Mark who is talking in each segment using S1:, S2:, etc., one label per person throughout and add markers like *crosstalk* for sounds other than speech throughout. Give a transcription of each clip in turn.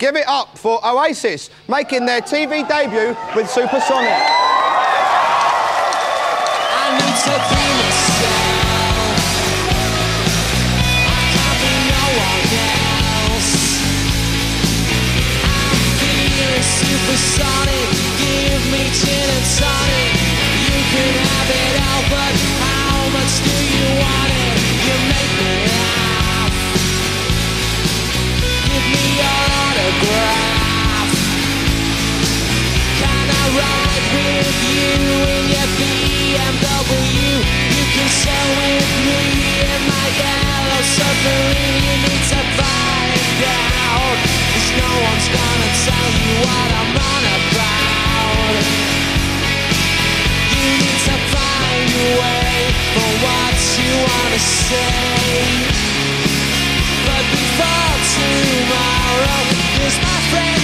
S1: Give it up for Oasis, making their TV debut with Supersonic.
S2: I need to be myself. I can't be no one else. I'm feeling supersonic. Give me gin and tonic. You can have it all, but how much do you want it? You make me laugh. Give me your Can I ride with you in your BMW? You can with me in my. You need to find out. 'cause no one's gonna tell you what I'm on about. You need to find way for what you wanna say. But before tomorrow, my friend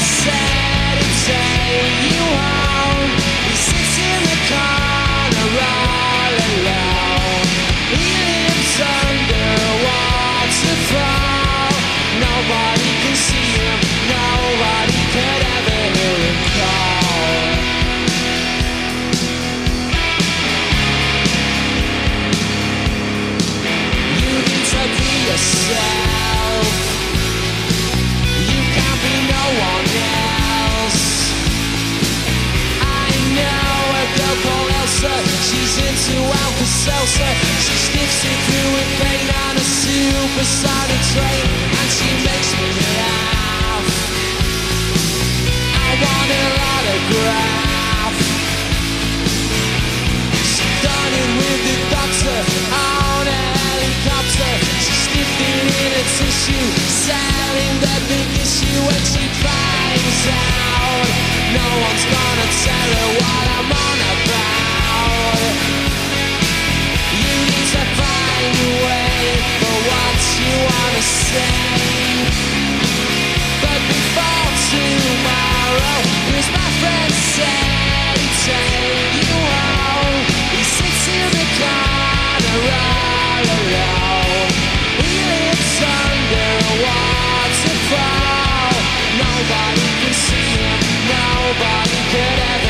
S2: take you home. He sits in the corner all alone. He lives under. Nobody a Elsa. She's into Alka-Seltzer. She sniffs it through with pain on a supersonic train, and she makes me laugh. I want her autograph. She done it with the doctor on a helicopter. She sniffed it in a tissue, selling the big issue when she finds out. No one's gonna tell her what I'm you wanna. But before tomorrow, my friend you. He sits in the corner all alone. He lives. Nobody can see him. Nobody could ever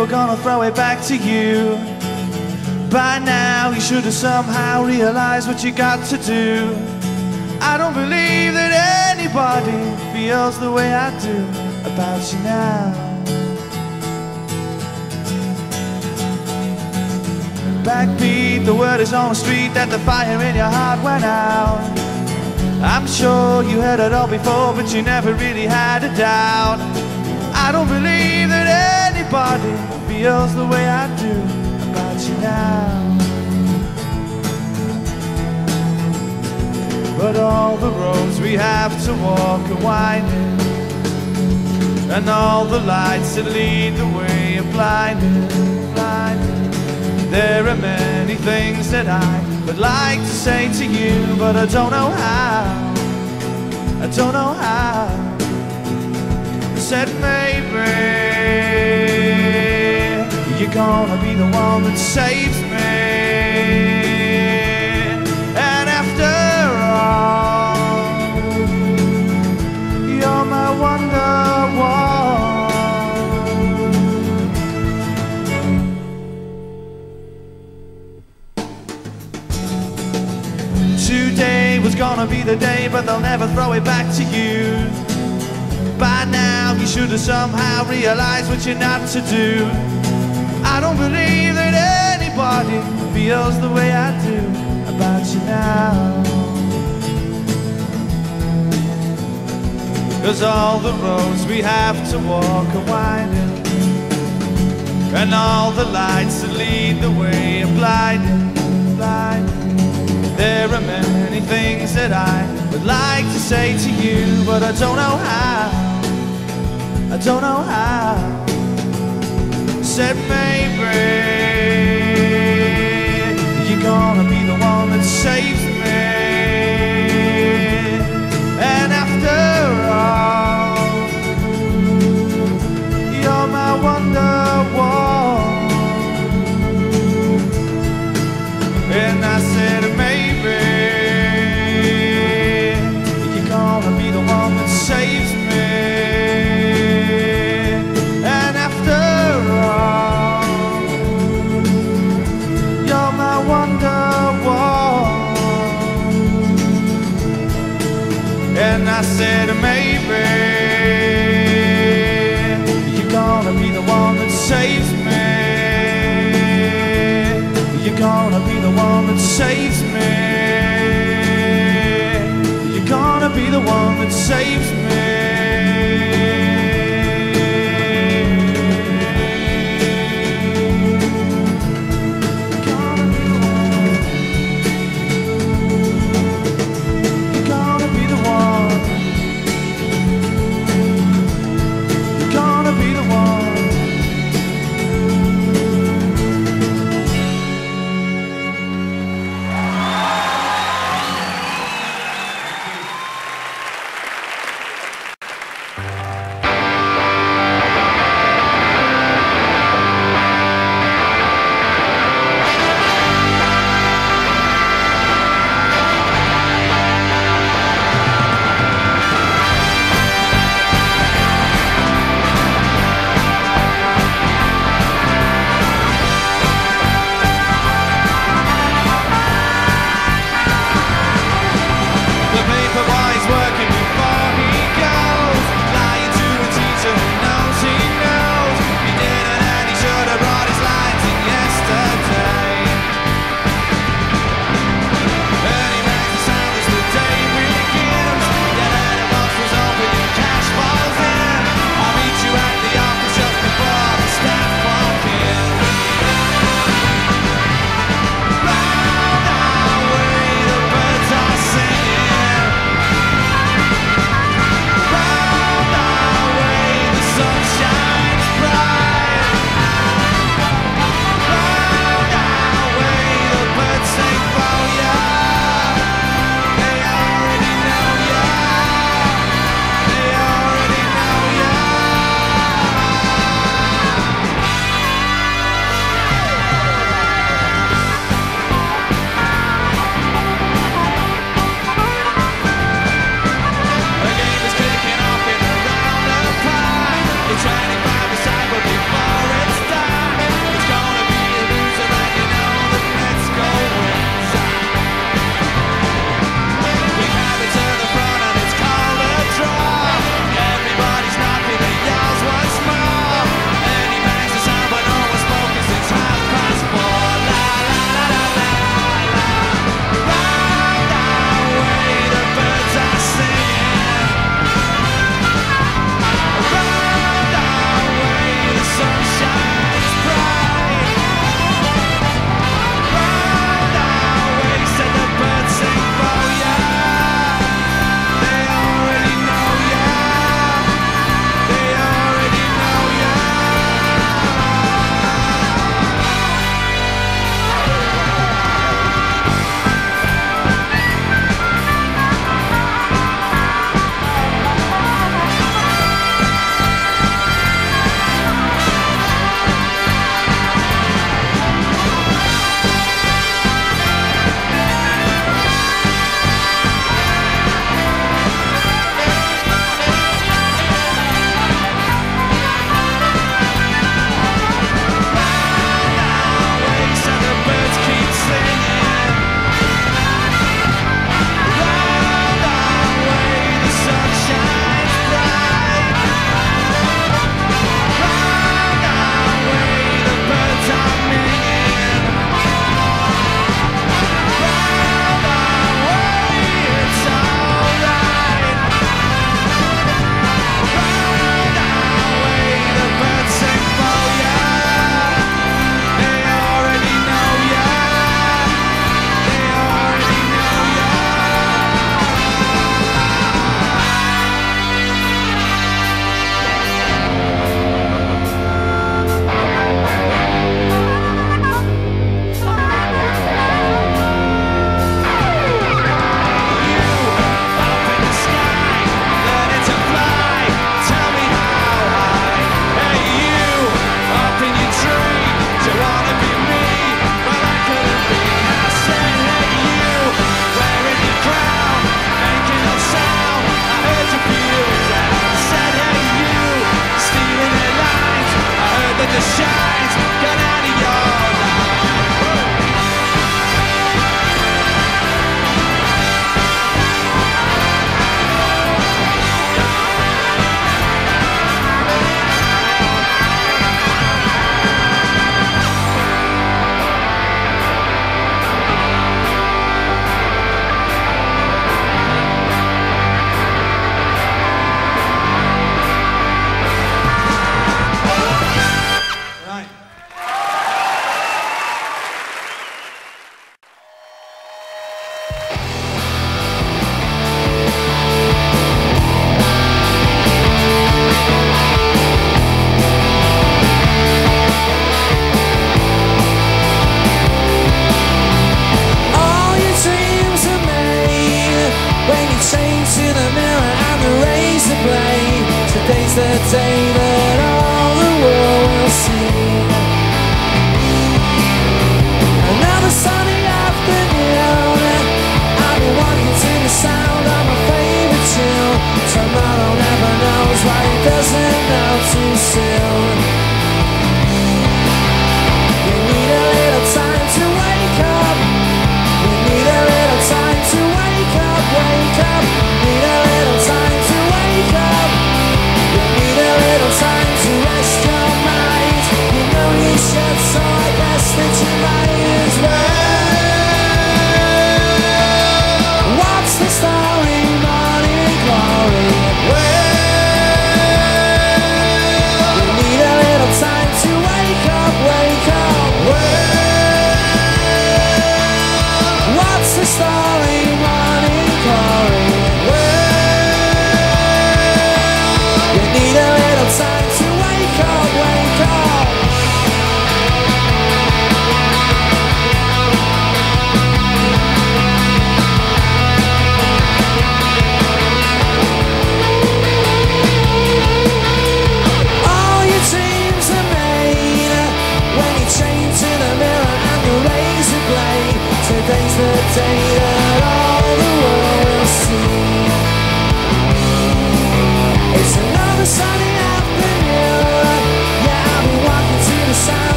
S3: were gonna throw it back to you. By now, you should have somehow realized what you got to do. I don't believe that anybody feels the way I do about you now. Backbeat, the word is on the street that the fire in your heart went out. I'm sure you heard it all before, but you never really had a doubt. I don't believe anybody feels the way I do about you now. But all the roads we have to walk are winding, and all the lights that lead the way are blinding, blinding. There are many things that I would like to say to you, but I don't know how. I don't know how. I said maybe you're gonna be the one that saves me. And after all, you're my wonder Today was gonna be the day, but they'll never throw it back to you. By now, you should have somehow realized what you're not to do. I don't believe that anybody feels the way I do about you now. Cause all the roads we have to walk are winding, and all the lights that lead the way are blinding, blinding. There are many things that I would like to say to you, but I don't know how. I don't know how. Said maybe you're gonna be the one that saves gonna be the one that saves me. You're gonna be the one that saves me.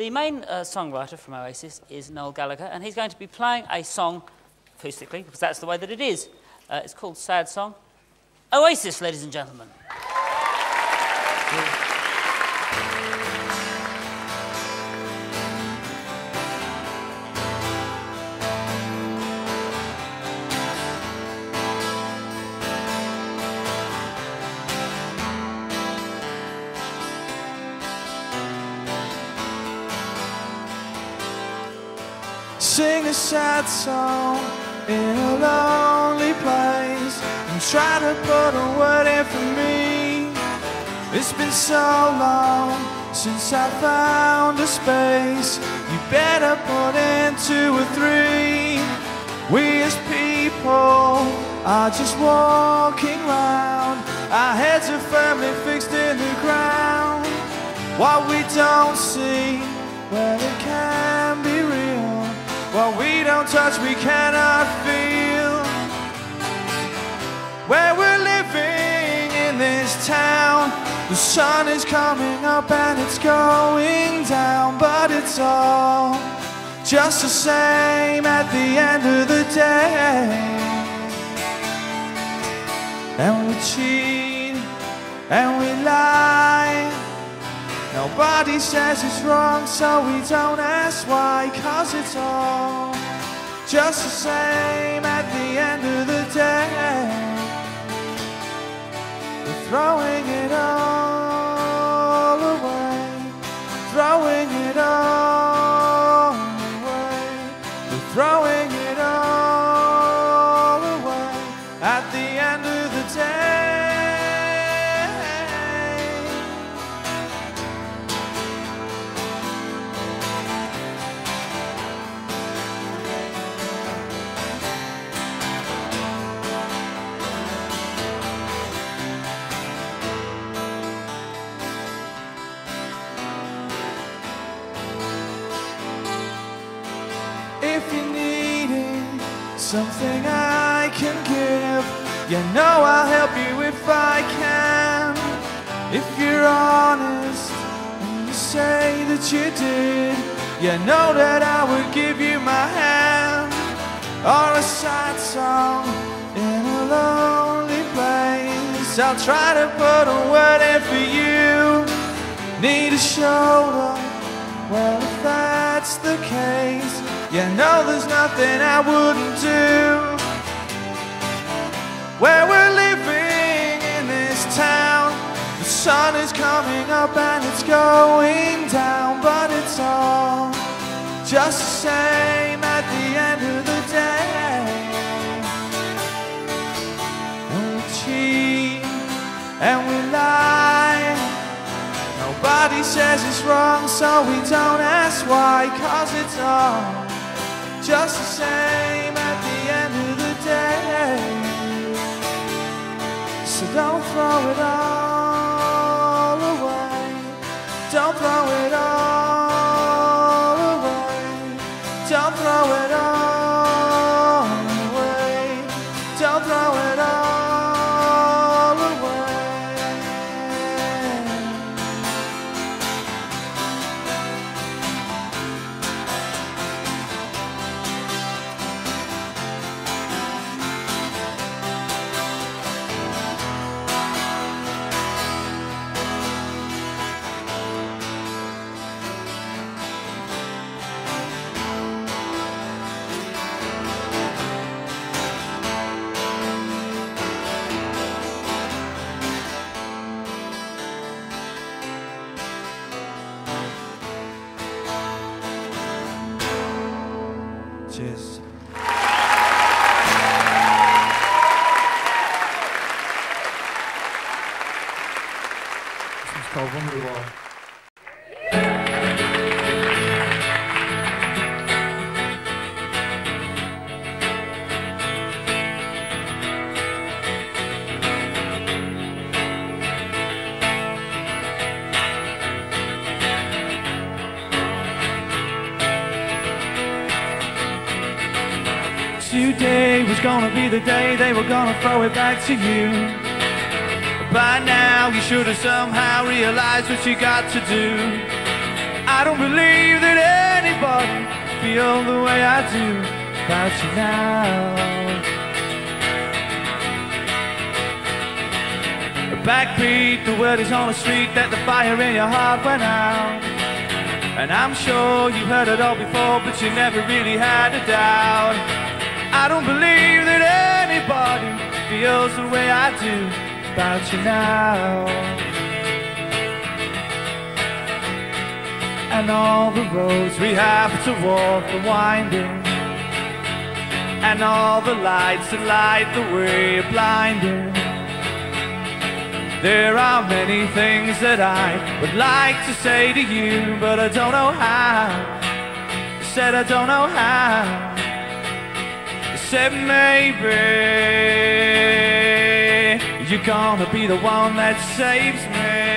S3: The
S4: main uh, songwriter from Oasis is Noel Gallagher, and he's going to be playing a song acoustically, because that's the way that it is. Uh, it's called Sad Song. Oasis, ladies and gentlemen.
S3: A sad song in a lonely place and try to put a word in for me. It's been so long since I found a space. You better put in two or three. We as people are just walking round. Our heads are firmly fixed in the ground. What we don't see, well, it can. What we don't touch, we cannot feel. Where we're living in this town, the sun is coming up and it's going down, but it's all just the same at the end of the day. And we cheat and we lie. Nobody says it's wrong, so we don't ask why, cause it's all just the same at the end of the day. We're throwing it all something I can give. You know I'll help you if I can. If you're honest and you say that you did, you know that I would give you my hand. Or a sad song in a lonely place. I'll try to put a word in for you. Need a shoulder. Well, if that's the case, you know there's nothing I wouldn't do. Where we're living in this town, the sun is coming up and it's going down, but it's all just the same at the end of the day. And we cheat and we lie. Nobody says it's wrong, so we don't ask why, cause it's all just the same at the end of the day. So don't throw it all away. Don't throw it all be the day they were gonna throw it back to you. By now, you should have somehow realized what you got to do. I don't believe that anybody feel the way I do about you now. Backbeat, the word is on the street that the fire in your heart went out. And I'm sure you've heard it all before, but you never really had a doubt. I don't believe anybody feels the way I do about you now. And all the roads we have to walk are winding. And all the lights that light the way are blinding. There are many things that I would like to say to you, but I don't know how. Said I don't know how said maybe you're gonna be the one that saves me.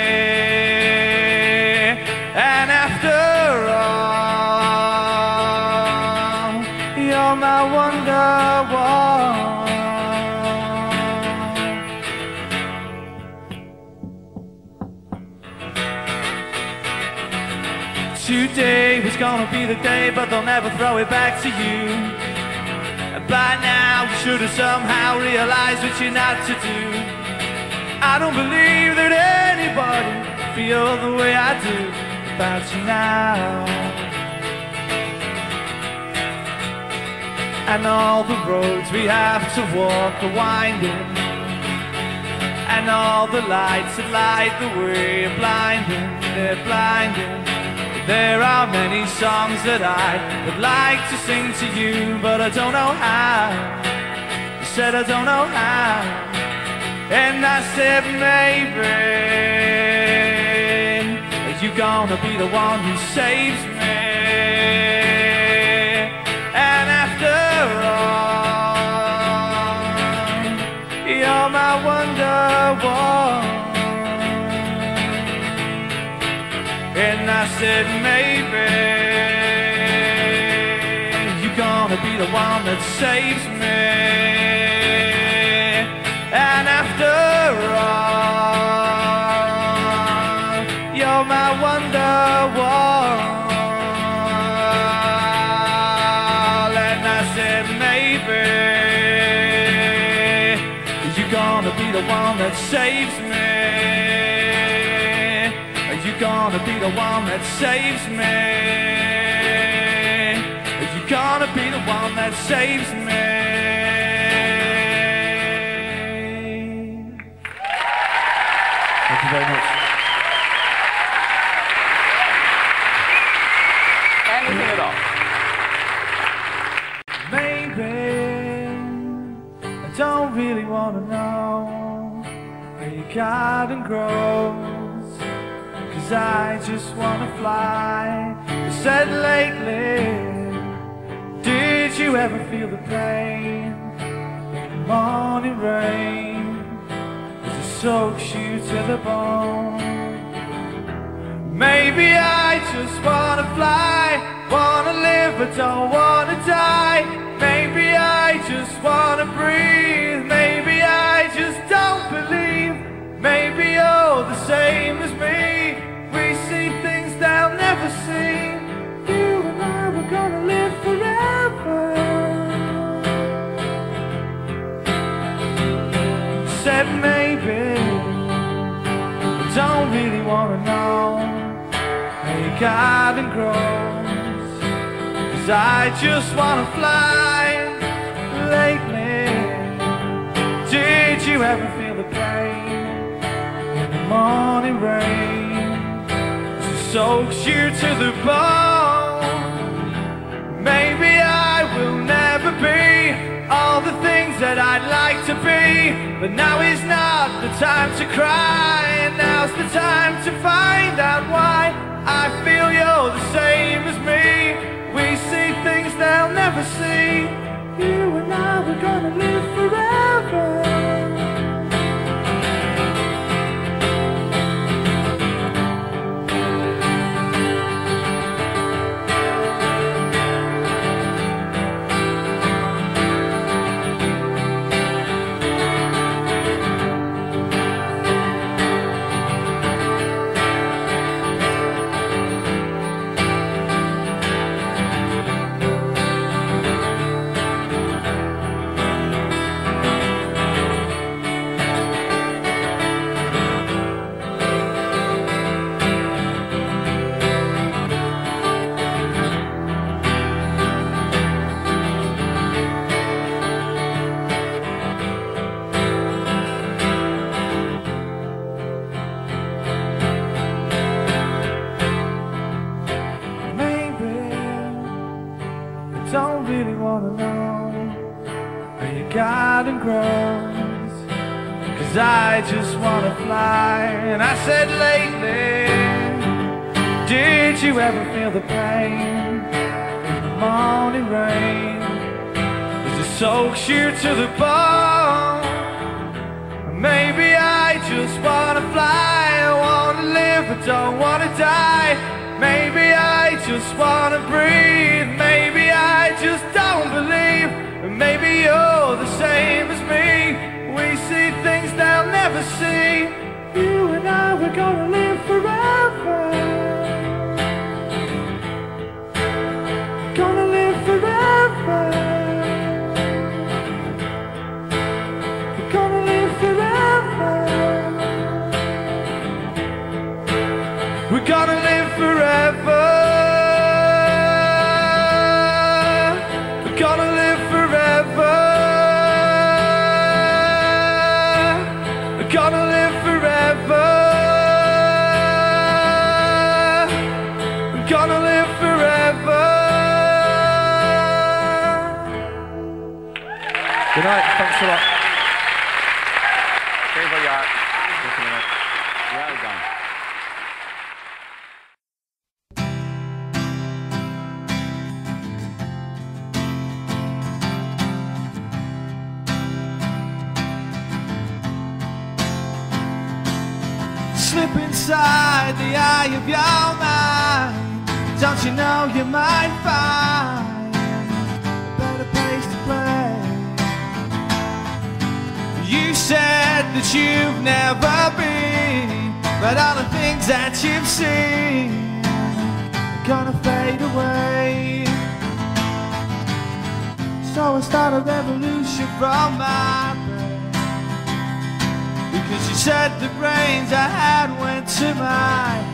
S3: And after all, you're my wonder Today was gonna be the day, but they'll never throw it back to you. By now, you should have somehow realized what you're not to do. I don't believe that anybody feels the way I do about you now. And all the roads we have to walk are winding. And all the lights that light the way are blinding, they're blinding. There are many songs that I would like to sing to you, but I don't know how. I said I don't know how. And I said maybe you're gonna be the one who saves me. Said, maybe you're gonna be the one that saves me. And after all, you're my wonderwall. And I said, maybe you're gonna be the one that saves me. Gonna be the one that saves me. Are You're gonna be the one that saves me. Thank you very much.
S5: Anything at all.
S3: Maybe I don't really wanna know how your garden grows. Cause I just wanna fly. You said lately, did you ever feel the pain? The morning rain it soaks you to the bone. Maybe I just wanna fly, wanna live but don't wanna die. Maybe I just wanna breathe, maybe I just don't believe. Maybe you're the same as your garden grows. Cause I just wanna fly lately. Did you ever feel the pain in the morning rain? Soaks you to the bone. Maybe I will never be all the things that I'd like to be. But now is not the time to cry. Now's the time to find out why I feel you're the same as me. We see things they'll never see. You and I, we're gonna live forever. Cause I just wanna fly. And I said lately, did you ever feel the pain in the morning rain? As it soaks you to the bone. Maybe I just wanna fly. I wanna live, but don't wanna die. Maybe I just wanna breathe. Maybe I just don't believe. Maybe you're they'll never see. You and I, we're gonna live of your mind. Don't you know you might find a better place to play? You said that you've never been, but all the things that you've seen are gonna fade away. So I start a revolution from my brain Because you said the brains I had went to my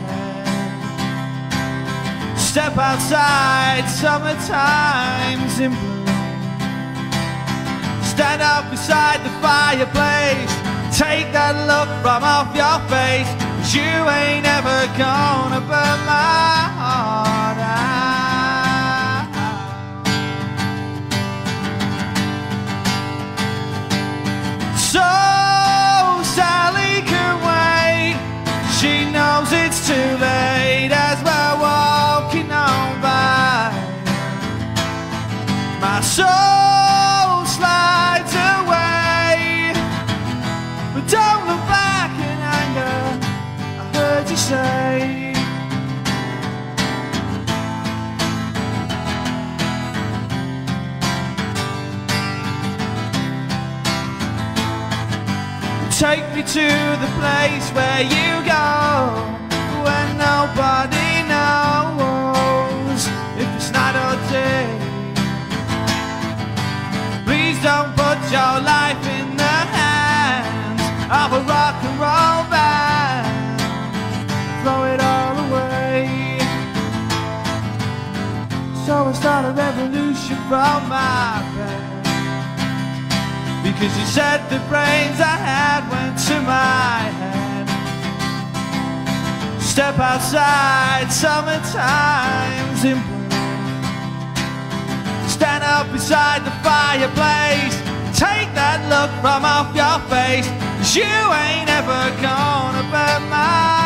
S3: Step outside, summertime's in. Stand up beside the fireplace. Take that look from off your face. You ain't ever gonna burn my heart out. So Sally can wait. She knows it's too late as we're My soul slides away, but don't look back in anger. I heard you say. Take me to the place where you go when nobody knows if it's night or day. Don't put your life in the hands of a rock and roll band. Throw it all away. So I start a revolution from my bed. Because you said the brains I had went to my head. Step outside, summertime's in up beside the fireplace. Take that look from off your face. Cause you ain't ever gonna burn my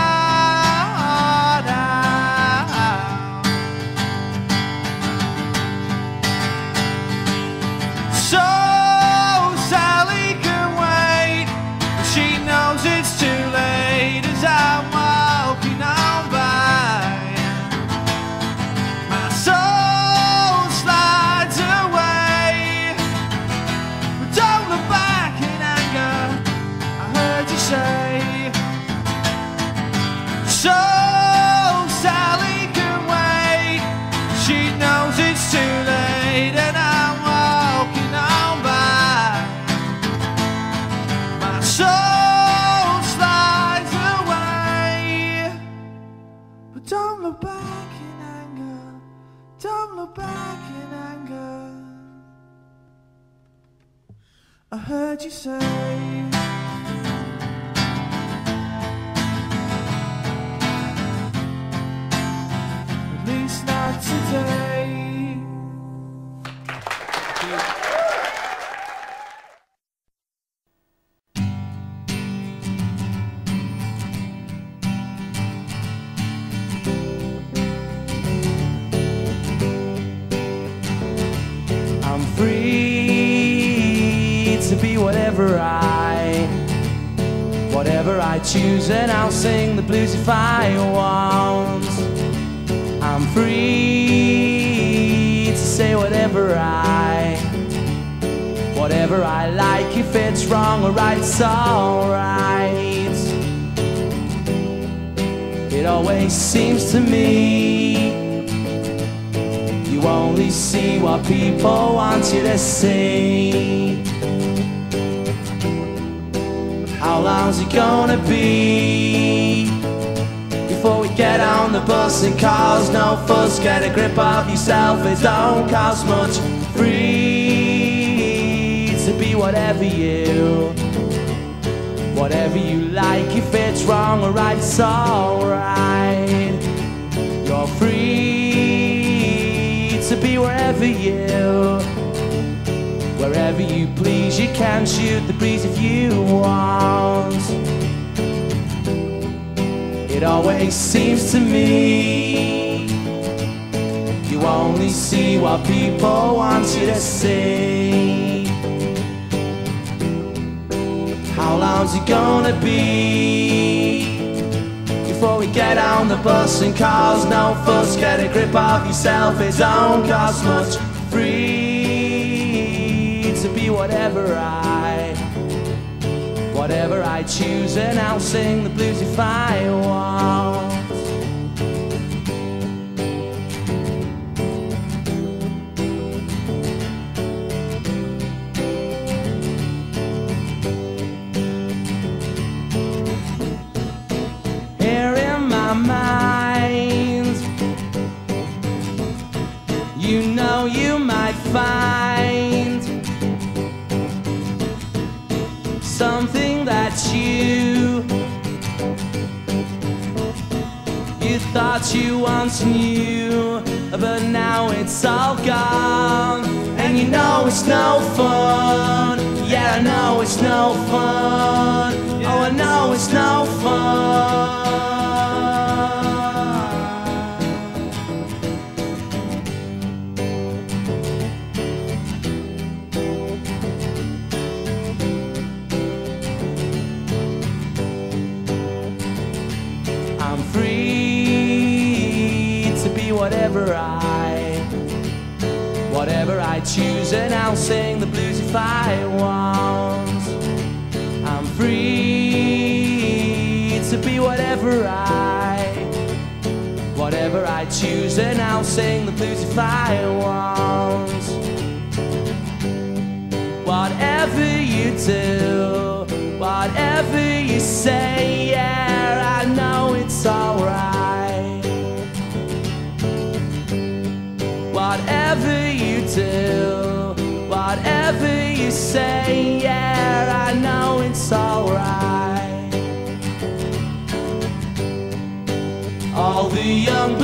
S2: if I want. I'm free to say whatever I, whatever I like. If it's wrong or right, it's alright. It always seems to me you only see what people want you to see. How long's it gonna be get on the bus and cause no fuss? Get a grip of yourself, it don't cost much. Free to be whatever you, whatever you like. If it's wrong or right, it's alright. You're free to be wherever you, wherever you please. You can shoot the breeze if you want. It always seems to me you only see what people want you to see. How long's it gonna be? before we get on the bus and cause no fuss. Get a grip of yourself, it don't cost much. Free to be whatever I, Whatever I choose, and I'll sing the blues if you once knew, but now it's all gone, and you know it's no fun. Yeah, I know it's no fun. Oh, I know it's no fun. I'll sing the blues if I want. I'm free to be whatever I, whatever I choose, and I'll sing the blues if I want. Whatever you do, whatever you say, yeah, I know it's alright. Say, yeah, I know it's alright. All the young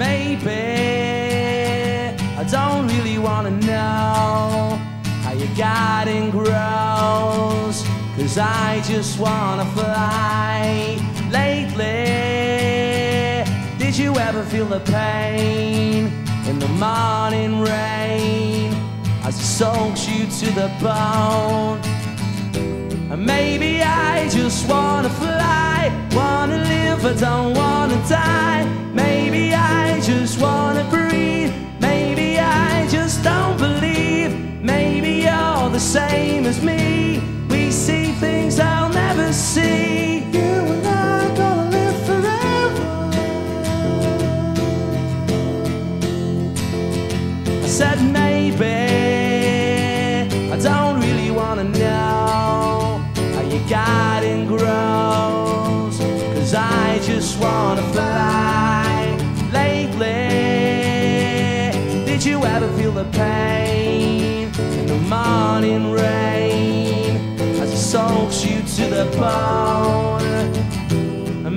S2: Maybe I don't really wanna know how your garden grows. Cause I just wanna fly. Lately, did you ever feel the pain in the morning rain as it soaks you to the bone? Maybe I just wanna fly, wanna live, I don't wanna die. Maybe I just wanna breathe. Maybe I just don't believe. Maybe you're the same as me. We see things I'll never see. To the bone?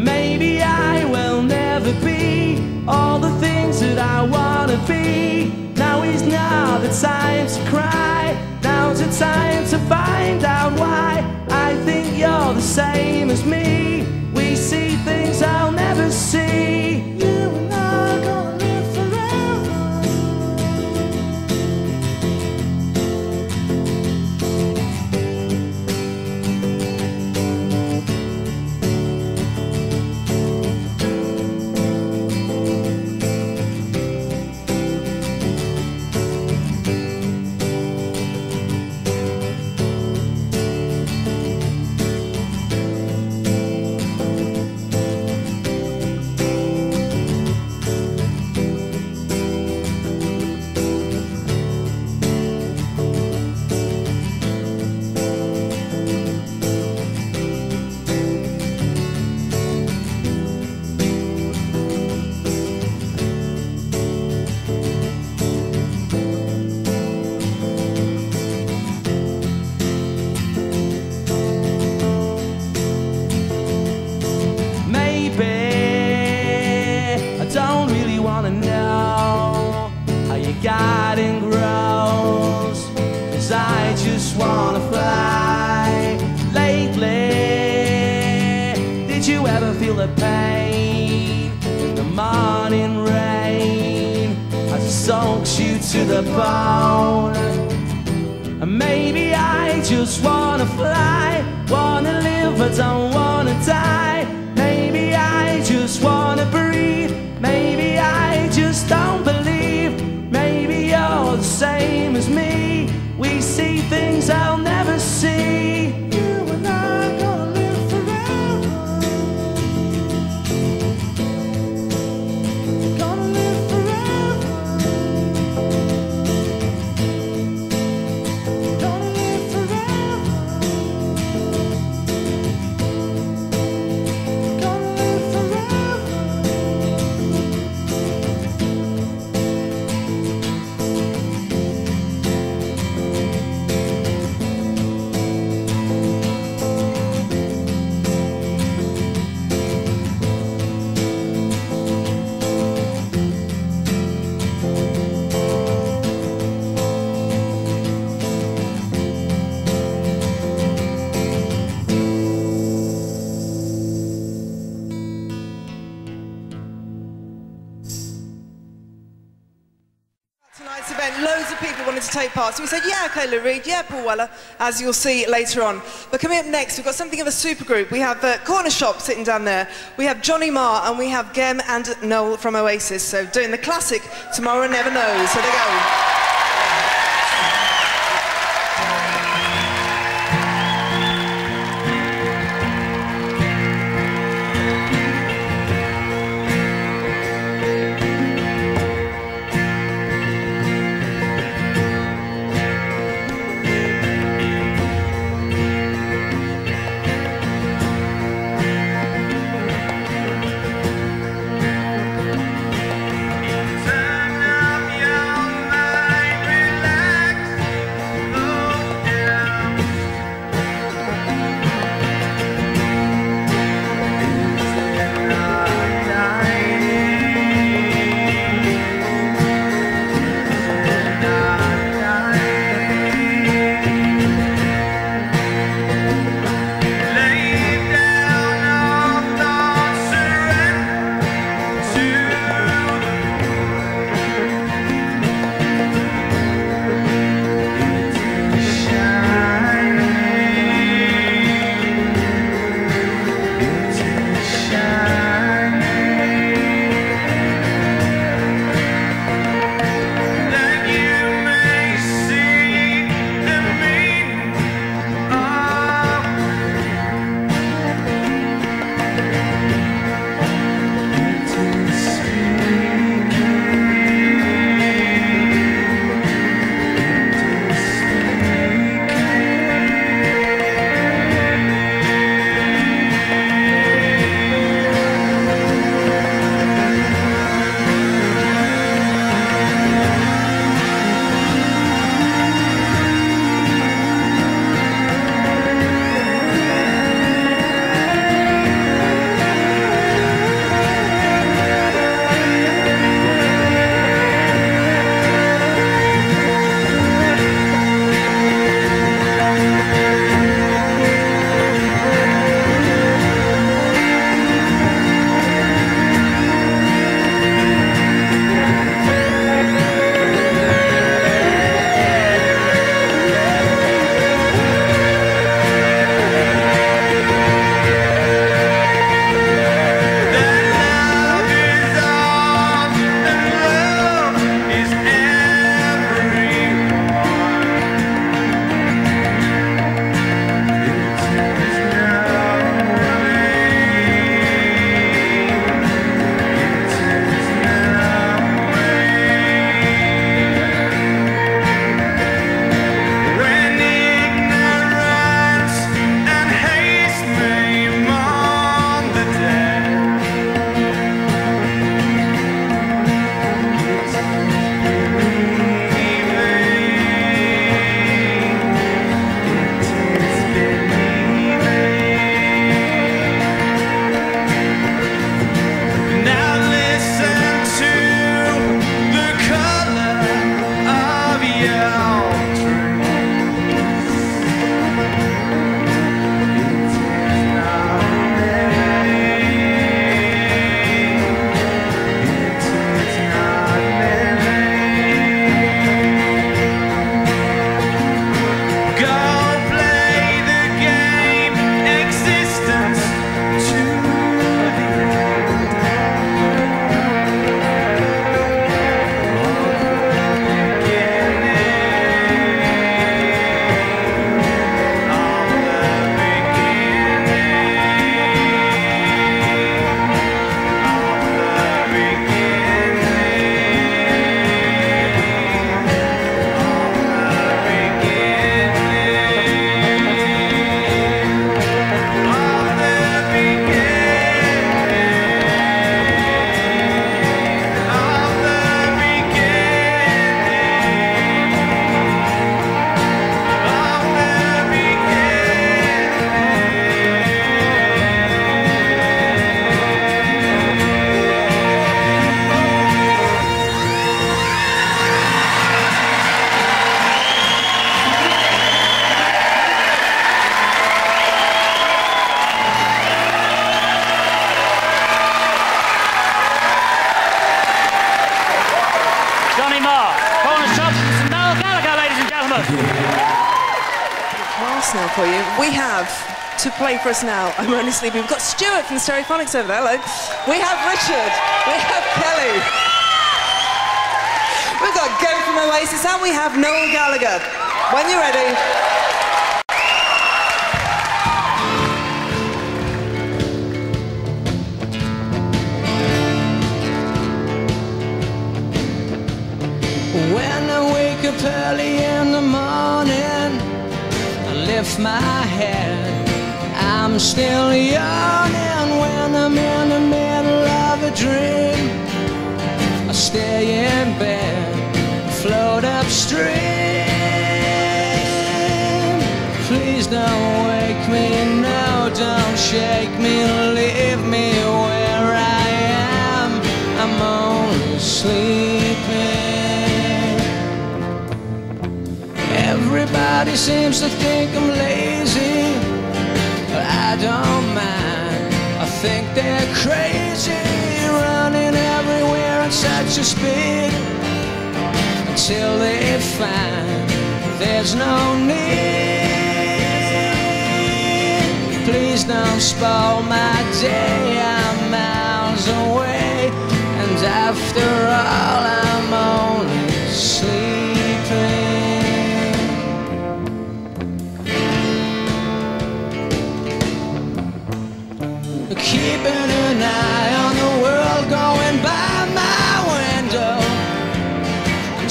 S2: Maybe I will never be all the things that I wanna be. Now is not the time to cry. Now's the time to find out why. I think you're the same as me. We see things I'll never see.
S6: Take part. So we said, yeah, okay, Lou Reed, yeah, Paul Weller, as you'll see later on. But coming up next, we've got something of a supergroup. We have uh, Cornershop sitting down there. We have Johnny Marr, and we have Gem and Noel from Oasis. So doing the classic Tomorrow Never Knows. So they go. Now for you. We have to play for us now. I'm only sleeping. We've got Stuart from Stereophonics over there. Hello. We have Richard. We have Kelly. We've got Go from Oasis and we have Noel Gallagher. When you're ready.
S2: I lift my head. I'm still yawning when I'm in the middle of a dream. I stay in bed, float upstream. Please don't wake me, no, don't shake me, leave me Everybody seems to think I'm lazy, but I don't mind. I think they're crazy, running everywhere at such a speed until they find there's no need. Please don't spoil my day. I'm miles away, and after all, I'm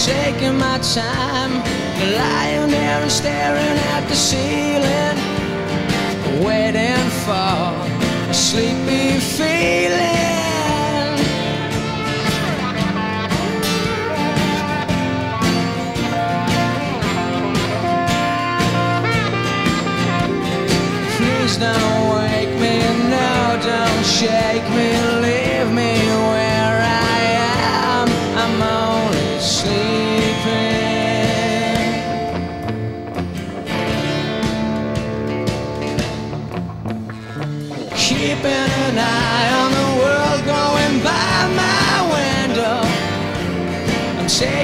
S2: taking my time, lying there and staring at the ceiling, waiting for a sleepy feeling. Please don't wake me, no, don't shake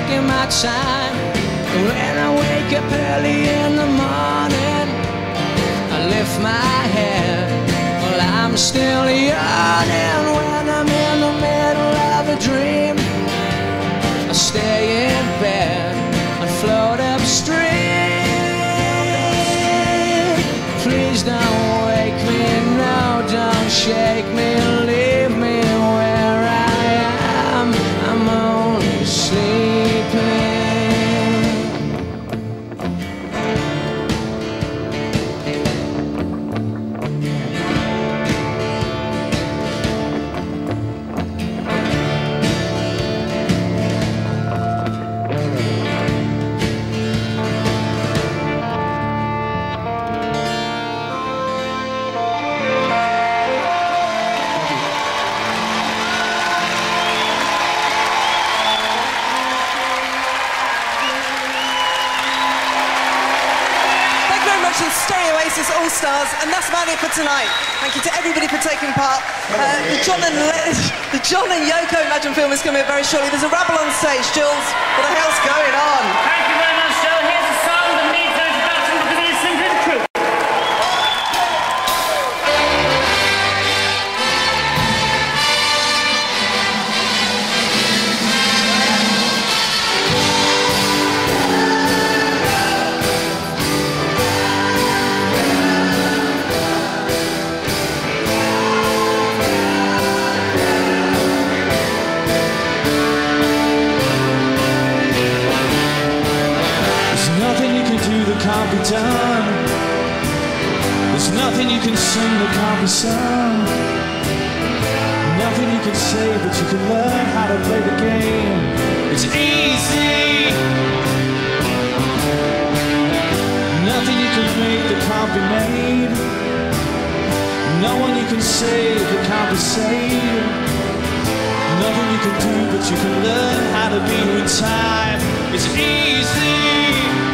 S2: taking my time. When I wake up early in the morning, I lift my head. Well, I'm still yawning when I'm in the middle of a dream. I stay in
S6: The Stereo Oasis All Stars, and that's about it for tonight. Thank you to everybody for taking part. Uh, the John and Le- *laughs* the John and Yoko Imagine film is coming up very shortly. There's a rabble on stage. Jools, what the hell's going on?
S4: Thank you very much,
S7: done. There's nothing you can sing that can't be sung. Nothing you can say, but you can learn how to play the game. It's easy. Nothing you can make that can't be made. No one you can save that can't be saved. Nothing you can do, but you can learn how to be with time. It's easy.